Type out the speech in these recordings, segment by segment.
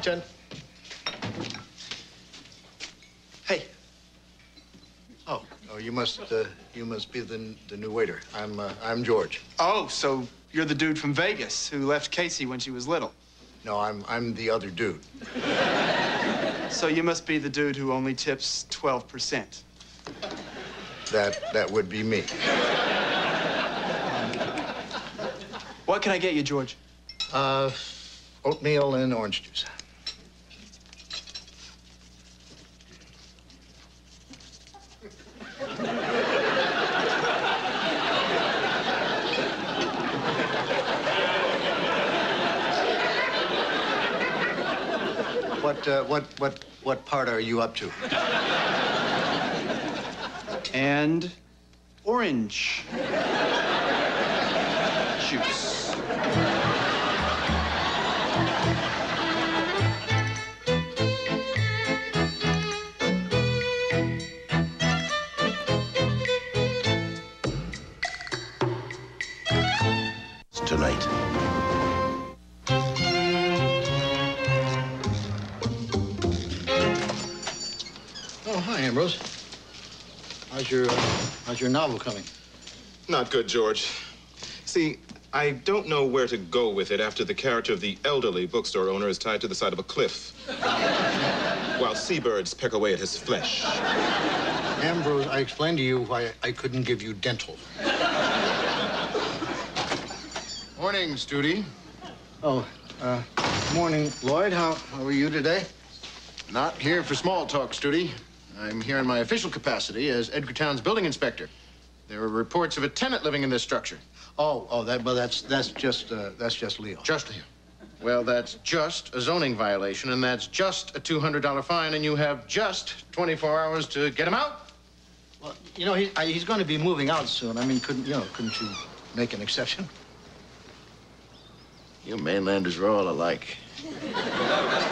Chen. Hey. Oh, oh, you must, uh, you must be the, the new waiter. I'm, uh, I'm George. Oh, so you're the dude from Vegas who left Casey when she was little. No, I'm, I'm the other dude. So you must be the dude who only tips 12%. That, that would be me. What can I get you, George? Uh, oatmeal and orange juice. What, uh, what, what, what part are you up to? And orange juice. How's your, uh, how's your novel coming? Not good, George. See, I don't know where to go with it after the character of the elderly bookstore owner is tied to the side of a cliff. while seabirds peck away at his flesh. Ambrose, I explained to you why I couldn't give you dental. Morning, Stoody. Oh, uh, morning, Lloyd. How, how are you today? Not here for small talk, Stoody. I'm here in my official capacity as Edgartown's building inspector. There are reports of a tenant living in this structure. Oh, oh, that, but that's, that's just, uh, that's just Leo. Just Leo. Well, that's just a zoning violation, and that's just a $200 fine, and you have just 24 hours to get him out. Well, you know, he, I, he's going to be moving out soon. I mean, couldn't, you know, couldn't you make an exception? You mainlanders are all alike.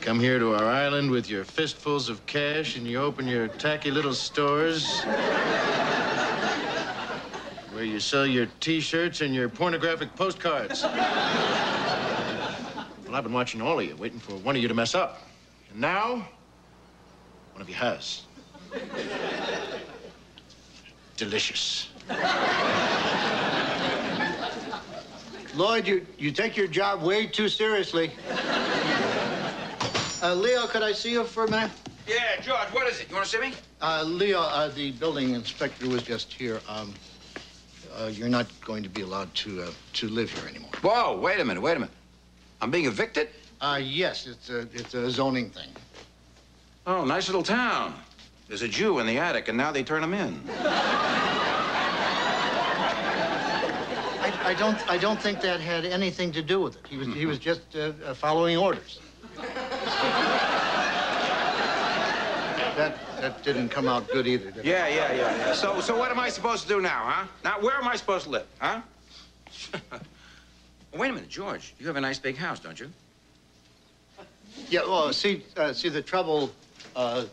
Come here to our island with your fistfuls of cash, and you open your tacky little stores where you sell your T-shirts and your pornographic postcards. well, I've been watching all of you, waiting for one of you to mess up. And now, one of you has. Delicious. Lloyd, you, you take your job way too seriously. Uh, Leo, could I see you for a minute? Yeah, George, what is it? You want to see me? Uh, Leo, uh, the building inspector was just here. Um, uh, you're not going to be allowed to, uh, to live here anymore. Whoa, wait a minute, wait a minute. I'm being evicted? Uh, yes, it's a, it's a zoning thing. Oh, nice little town. There's a Jew in the attic, and now they turn him in. I, I don't, I don't think that had anything to do with it. He was, he was just uh, following orders. That, that didn't come out good either, did it? Yeah, yeah, yeah, yeah. So, so what am I supposed to do now, huh? Now, where am I supposed to live, huh? Wait a minute, George. You have a nice big house, don't you? Yeah, well, see, uh, see, the trouble, uh,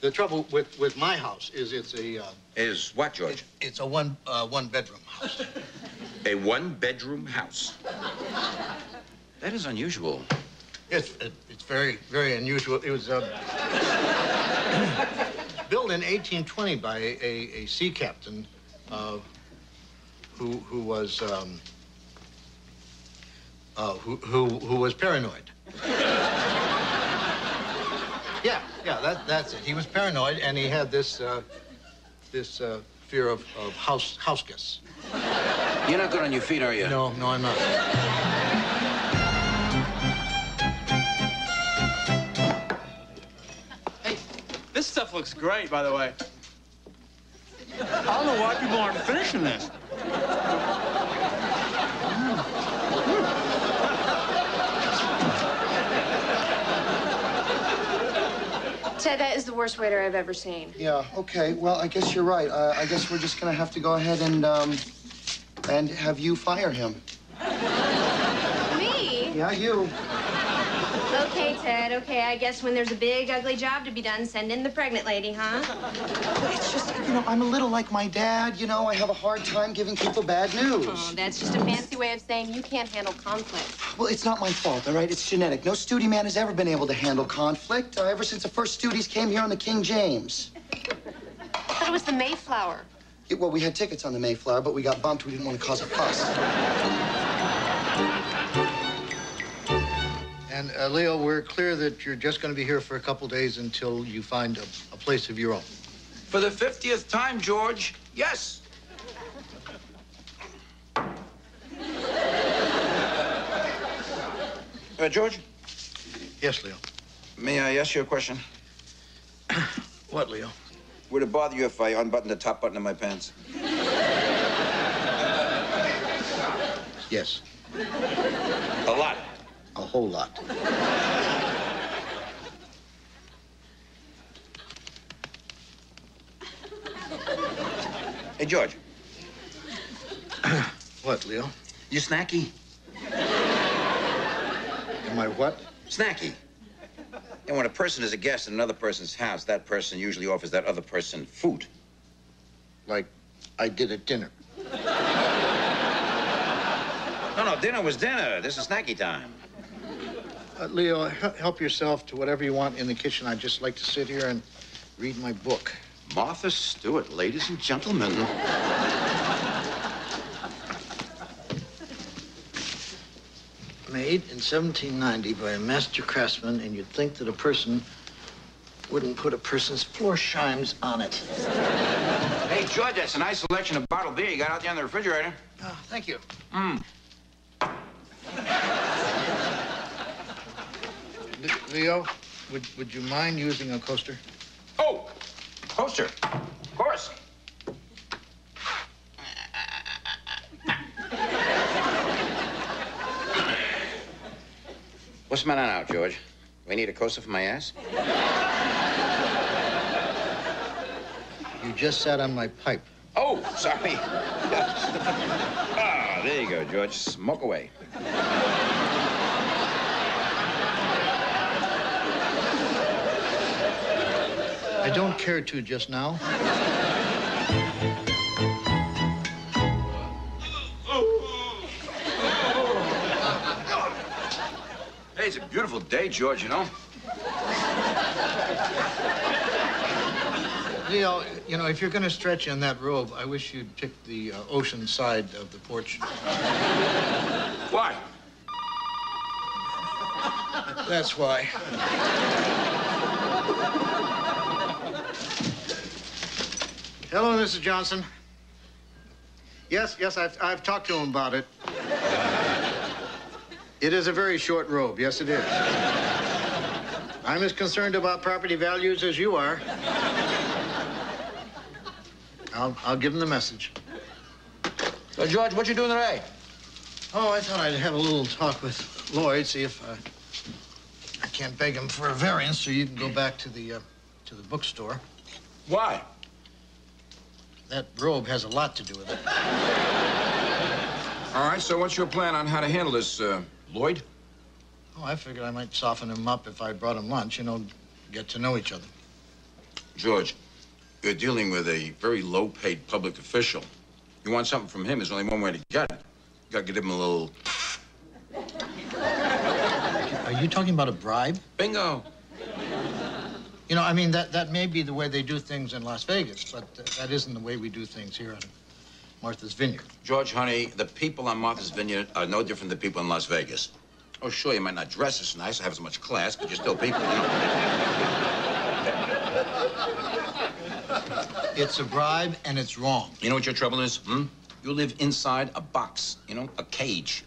the trouble with, with my house is it's a, uh, Is what, George? it's a one, uh, one-bedroom house. A one-bedroom house. That is unusual. It's, it, it's very, very unusual. It was uh, built in 1820 by a, a, a sea captain uh, who, who was, um, uh, who, who, who was paranoid. yeah, yeah, that, that's it. He was paranoid, and he had this, uh, this uh, fear of, of house, house guests. You're not good on your feet, are you? No, no, I'm not. Stuff looks great, by the way. I don't know why people aren't finishing this. Ted, that is the worst waiter I've ever seen. Yeah, okay. Well, I guess you're right. Uh, I guess we're just gonna have to go ahead and, um, and have you fire him. Me? Yeah, you. Okay, Ted, okay. I guess when there's a big, ugly job to be done, send in the pregnant lady, huh? It's just, you know, I'm a little like my dad, you know. I have a hard time giving people bad news. Oh, that's just a fancy way of saying you can't handle conflict. Well, it's not my fault, all right? It's genetic. No Stoody man has ever been able to handle conflict uh, ever since the first Stoodys came here on the King James. I thought it was the Mayflower. Yeah, well, we had tickets on the Mayflower, but we got bumped. We didn't want to cause a fuss. And uh, Leo, we're clear that you're just going to be here for a couple days until you find a, a place of your own. For the 50th time, George, yes. Uh, George, Yes, Leo. may I ask you a question? What, Leo? Would it bother you if I unbuttoned the top button of my pants? Yes, A lot. A whole lot. Hey, George, What, Leo? you snacky? Am I what? Snacky. And when a person is a guest in another person's house, that person usually offers that other person food. Like I did at dinner. No, no, dinner was dinner. This is snacky time. Uh, Leo, help yourself to whatever you want in the kitchen. I'd just like to sit here and read my book. Martha Stewart, ladies and gentlemen. Made in 1790 by a master craftsman, and you'd think that a person wouldn't put a person's floor chimes on it. Hey, George, that's a nice selection of bottled beer you got out there in the refrigerator. Oh, thank you. Mm. Leo, would, would you mind using a coaster? Oh, coaster. Of course. What's the matter now, George? We need a coaster for my ass? You just sat on my pipe. Oh, sorry. ah, there you go, George. Smoke away. I don't care to just now. Hey, it's a beautiful day, George, you know? Leo, you know, if you're going to stretch in that robe, I wish you'd pick the uh, ocean side of the porch. Why? That's why. Hello, Mrs. Johnson. Yes, yes, I've, I've talked to him about it. It is a very short robe. Yes, it is. I'm as concerned about property values as you are. I'll, I'll give him the message. So, George, what you doing today? Oh, I thought I'd have a little talk with Lloyd, see if uh, I can't beg him for a variance, so you can go back to the uh, to the bookstore. Why? That robe has a lot to do with it. All right, so what's your plan on how to handle this, uh, Lloyd? Oh, I figured I might soften him up if I brought him lunch. You know, get to know each other. George, you're dealing with a very low-paid public official. You want something from him, there's only one way to get it. You gotta give him a little Are you talking about a bribe? bingo. You know, I mean that that may be the way they do things in Las Vegas, but uh, that isn't the way we do things here at Martha's Vineyard. George, honey, the people on Martha's Vineyard are no different than people in Las Vegas. Oh, sure, you might not dress as nice or have as much class, but you're still people, you know? It's a bribe and it's wrong. You know what your trouble is, hmm? You live inside a box, you know, a cage.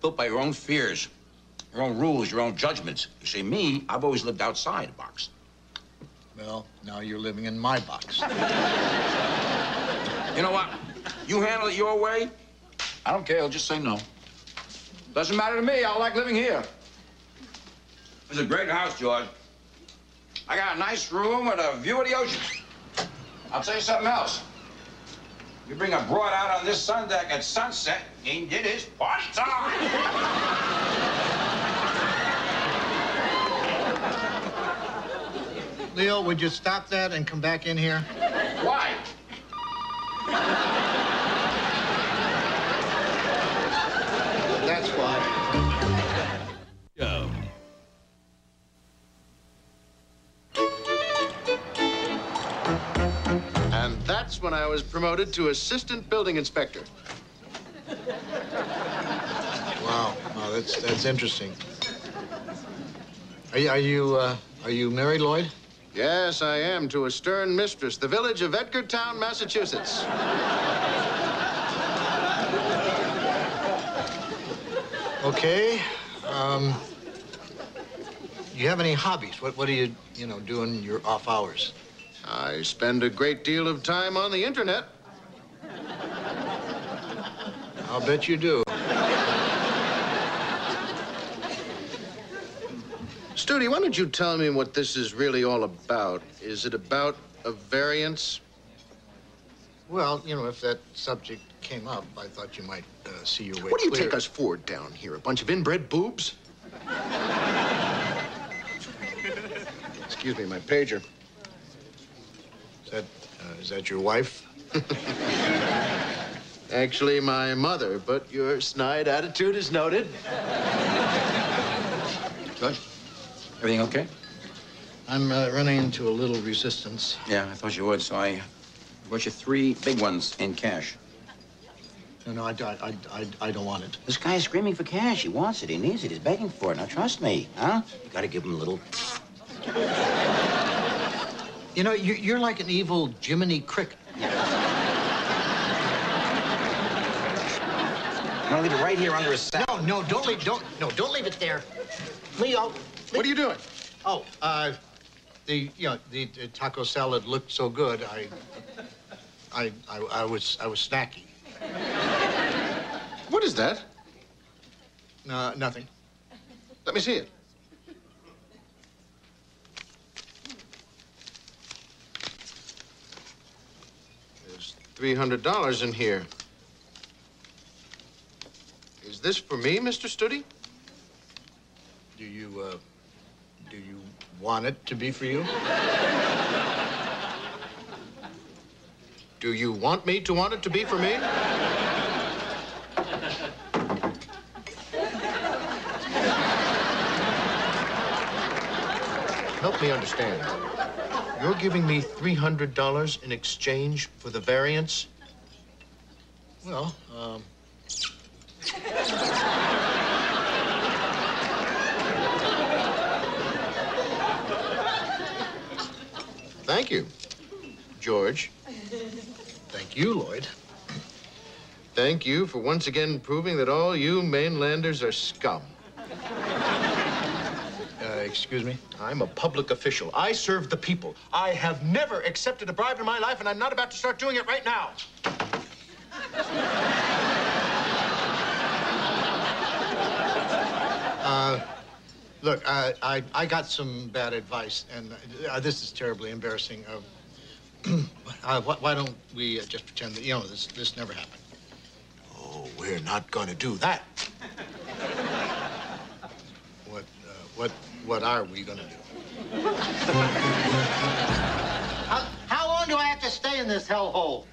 Built by your own fears, your own rules, your own judgments. You see, me, I've always lived outside a box. Well, now you're living in my box. You know what? You handle it your way. I don't care. I'll just say no. Doesn't matter to me. I like living here. It's a great house, George. I got a nice room with a view of the ocean. I'll tell you something else. You bring a broad out on this sun deck at sunset, and it is party time. Leo, would you stop that and come back in here? Why? That's why. Go. And that's when I was promoted to assistant building inspector. Wow, wow, that's that's interesting. Are you are you, uh, are you married, Lloyd? Yes, I am to a stern mistress, the village of Edgartown, Massachusetts. Okay. Um, do you have any hobbies? What what do you you know do in your off hours? I spend a great deal of time on the internet. I'll bet you do. Stoody, why don't you tell me what this is really all about? Is it about a variance? Well, you know, if that subject came up, I thought you might uh, see your way What do you clear. take us for down here? A bunch of inbred boobs? Excuse me, my pager. Is that uh, is that your wife? Actually, my mother, but your snide attitude is noted. George, everything okay? I'm uh, running into a little resistance. Yeah, I thought you would, so I brought you three big ones in cash. No, no, I, I, I, I don't want it. This guy is screaming for cash. He wants it. He needs it. He's begging for it. Now, trust me, huh? You gotta give him a little. You know, you, you're like an evil Jiminy Cricket. I'm gonna leave it right here under his sack. No, no, don't leave, don't, no, don't leave it there. Leo. What are you doing? Oh, uh, the, you know, the, the taco salad looked so good, I, I, I, I was, I was snacking. What is that? Uh, nothing. Let me see it. There's $300 in here. Is this for me, Mr. Stoody? Do you, uh, do you want it to be for you? Do you want me to want it to be for me? Help me understand. You're giving me $300 in exchange for the variance? Well, um, Thank you, George. thank you, Lloyd. Thank you for once again proving that all you mainlanders are scum. Uh, excuse me? I'm a public official. I serve the people. I have never accepted a bribe in my life, and I'm not about to start doing it right now. Look, I, I, I got some bad advice, and uh, this is terribly embarrassing. Uh, uh, why, why don't we uh, just pretend that, you know, this, this never happened? Oh, we're not going to do that. What, uh, what, what are we gonna do? How, how long do I have to stay in this hellhole?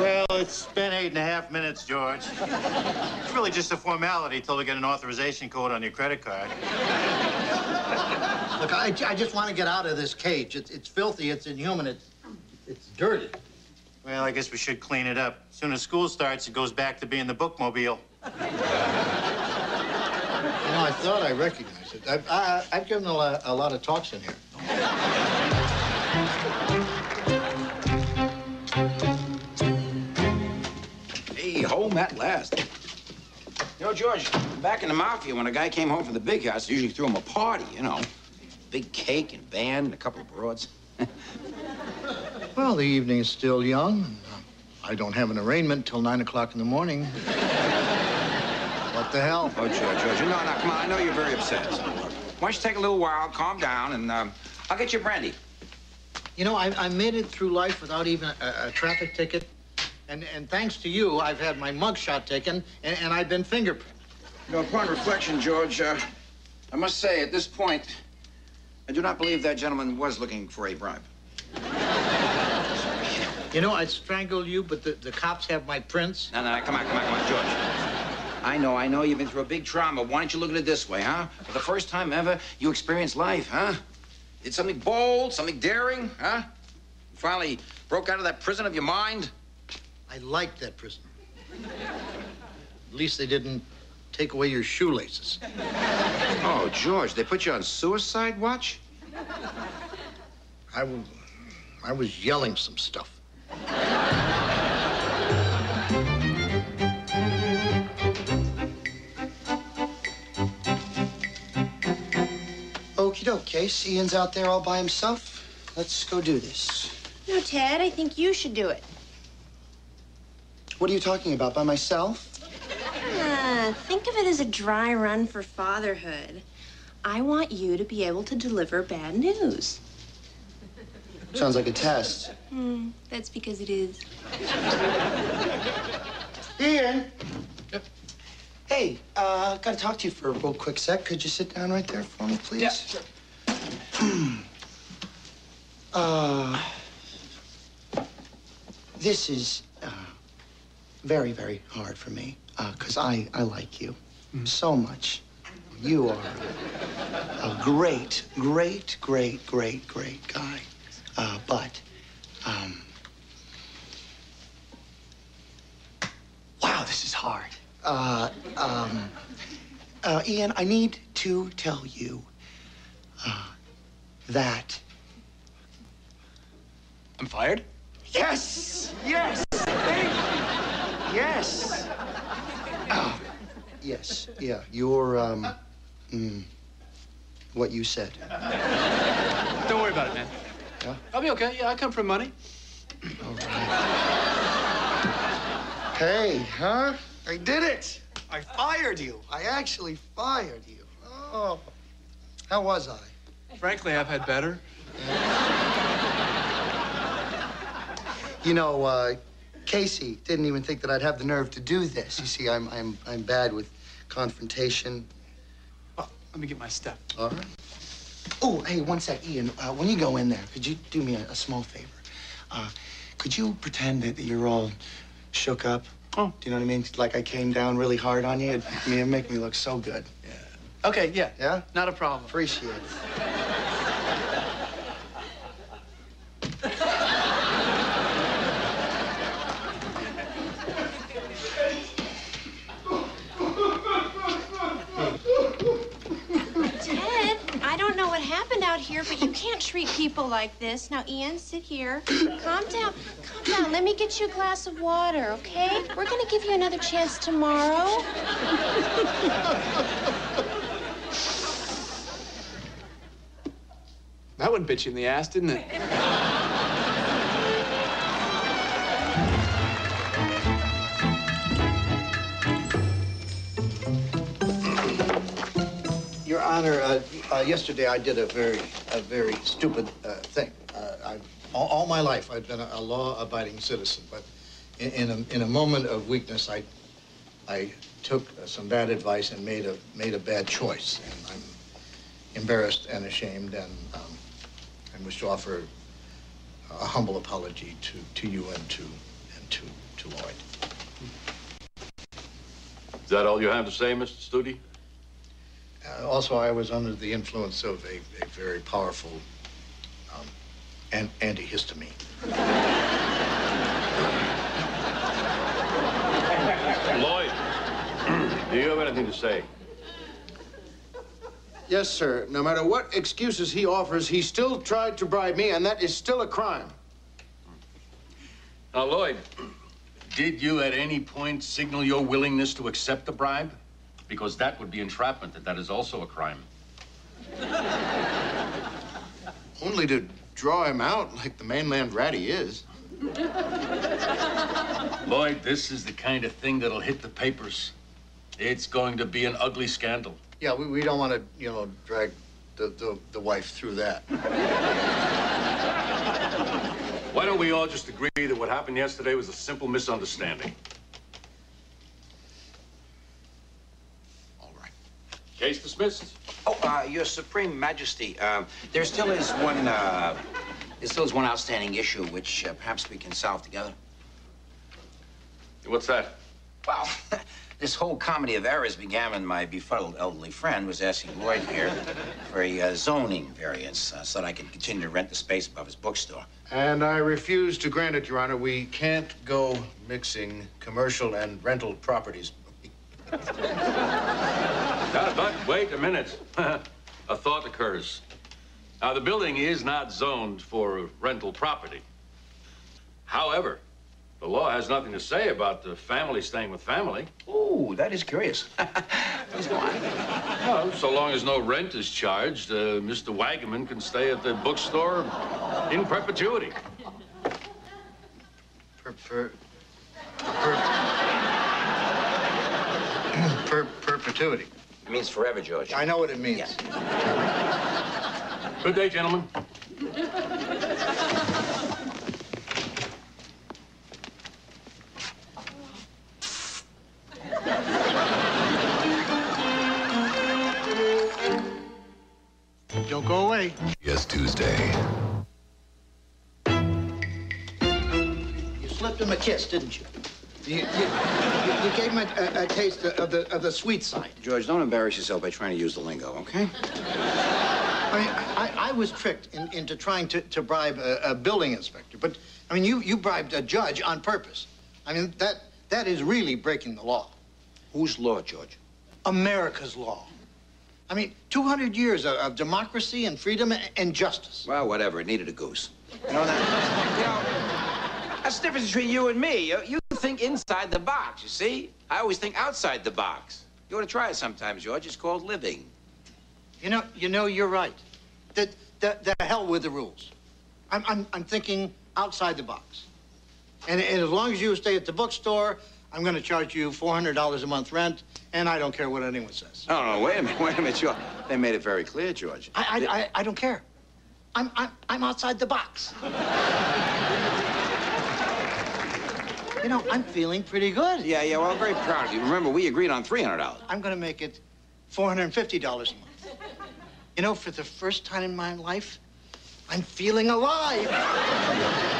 Well, it's been eight and a half minutes, George. It's really just a formality till we get an authorization code on your credit card. Look, I, I just want to get out of this cage. It's, it's filthy, it's inhuman, it's, it's dirty. Well, I guess we should clean it up. As soon as school starts, it goes back to being the bookmobile. You know, I thought I recognized it. I've, I, I've given a lot, a lot of talks in here. Hey, home at last. You know, George, back in the mafia, when a guy came home from the big house, they usually threw him a party, you know. Big cake and band and a couple of broads. Well, the evening is still young. I don't have an arraignment till nine o'clock in the morning. what the hell? Oh, George, George, no, no, come on. I know you're very upset. So, why don't you take a little while, calm down, and um, I'll get you brandy. You know, I, I made it through life without even a, a traffic ticket. And, and thanks to you, I've had my mugshot taken, and, and I've been fingerprinted. You know, upon reflection, George, uh, I must say, at this point, I do not believe that gentleman was looking for a bribe. You know, I'd strangle you, but the, the cops have my prints. No, no, come on, come on, come on, George. I know, I know you've been through a big trauma. Why don't you look at it this way, huh? For the first time ever, you experienced life, huh? Did something bold, something daring, huh? You Finally broke out of that prison of your mind. I liked that prison. At least they didn't take away your shoelaces. Oh, George, they put you on suicide watch? I was, I was yelling some stuff. Okie doke, Case. Eh? Ian's out there all by himself. Let's go do this. No, Ted, I think you should do it. What are you talking about? By myself? Ah, think of it as a dry run for fatherhood. I want you to be able to deliver bad news. Sounds like a test. Hmm, that's because it is. Ian. Yep. Hey, uh, gotta talk to you for a real quick sec. Could you sit down right there for me, please? Yeah, sure. uh, this is uh, very, very hard for me because I, I like you so much. You are a great, great, great, great, great guy. Uh, but, um, wow, this is hard. Uh, um, uh, Ian, I need to tell you uh, that. I'm fired? Yes! Yes! Thank you. Yes! Oh, yes, yeah, you're, um, mm, what you said. Don't worry about it, man. Yeah? I'll be okay. Yeah, I come from money. Hey, huh? I did it! I fired you. I actually fired you. Oh, how was I? Frankly, I've had better. You know, uh, Casey didn't even think that I'd have the nerve to do this. You see, I'm, I'm, I'm bad with confrontation. Oh, let me get my step. All right. Oh, hey, one sec, Ian. Uh, when you go in there, could you do me a, a small favor? Uh, could you pretend that you're all shook up? Oh. Do you know what I mean? Like I came down really hard on you. It'd, it'd make me look so good. Yeah. Okay, yeah. Yeah? Not a problem. Appreciate it. Ted, I don't know what happened out here, but you can't treat people like this. Now, Ian, sit here. Calm down. Calm down. Let me get you a glass of water, okay? We're gonna give you another chance tomorrow. That one bit you in the ass, didn't it? Uh, uh, yesterday I did a very, a very stupid uh, thing. Uh, I, all, all my life I've been a, a law-abiding citizen, but in, in, a, in a moment of weakness, I, I took uh, some bad advice and made a, made a bad choice. And I'm embarrassed and ashamed, and um, I wish to offer a humble apology to, to you and to, and to, to Lloyd. Is that all you have to say, Mr. Stoody? Uh, also, I was under the influence of a, a very powerful um, an, antihistamine. Lloyd, do you have anything to say? Yes, sir. No matter what excuses he offers, he still tried to bribe me, and that is still a crime. Now, Lloyd, Did you at any point signal your willingness to accept the bribe? Because that would be entrapment, and that is also a crime. Only to draw him out like the mainland rat he is. Lloyd, this is the kind of thing that'll hit the papers. It's going to be an ugly scandal. Yeah, we, we don't want to, you know, drag the, the, the wife through that. why don't we all just agree that what happened yesterday was a simple misunderstanding? All right. Case dismissed. Oh, uh, Your Supreme Majesty, uh, there still is one, uh, there still is one outstanding issue which uh, perhaps we can solve together. What's that? Well, this whole comedy of errors began when my befuddled elderly friend was asking Lloyd here for a uh, zoning variance uh, so that I could continue to rent the space above his bookstore. And I refuse to grant it, Your Honor. We can't go mixing commercial and rental properties. Uh, but wait a minute. a thought occurs. Now, the building is not zoned for rental property. However, the law has nothing to say about the family staying with family. Ooh, that is curious. Please go on. Well, so long as no rent is charged, uh, Mr. Wagman can stay at the bookstore in perpetuity. Per, per, per, per, perpetuity. It means forever, George. I know what it means. Yes. Good day, gentlemen. Don't go away. Yes, Tuesday. You slipped him a kiss, didn't you? You, you, you, you gave him a, a, a taste of the, of the sweet side. George, don't embarrass yourself by trying to use the lingo, okay? I mean, I, I was tricked in, into trying to, to bribe a, a building inspector, but I mean, you, you bribed a judge on purpose. I mean, that, that is really breaking the law. Whose law, George? America's law. I mean, 200 years of, of democracy and freedom and, and justice. Well, whatever. It needed a goose. You know, that, you know, that's the difference between you and me. You, you think inside the box, you see? I always think outside the box. You ought to try it sometimes, George. It's called living. You know, you know, you're right. The, the, the hell with the rules. I'm, I'm, I'm thinking outside the box. And, and as long as you stay at the bookstore, I'm going to charge you $400 a month rent, and I don't care what anyone says. No, no, wait a minute, wait a minute, George. They made it very clear, George. I, I, I, I don't care. I'm, I'm, I'm outside the box. you know, I'm feeling pretty good. Yeah, yeah, well, I'm very proud of you. Remember, we agreed on $300. I'm going to make it $450 a month. You know, for the first time in my life, I'm feeling alive.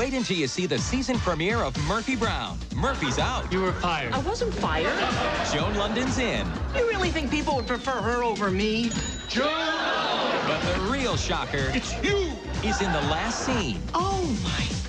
Wait until you see the season premiere of Murphy Brown. Murphy's out. You were fired. I wasn't fired. Joan London's in. You really think people would prefer her over me? Joan! But the real shocker It's you! is in the last scene. Oh, my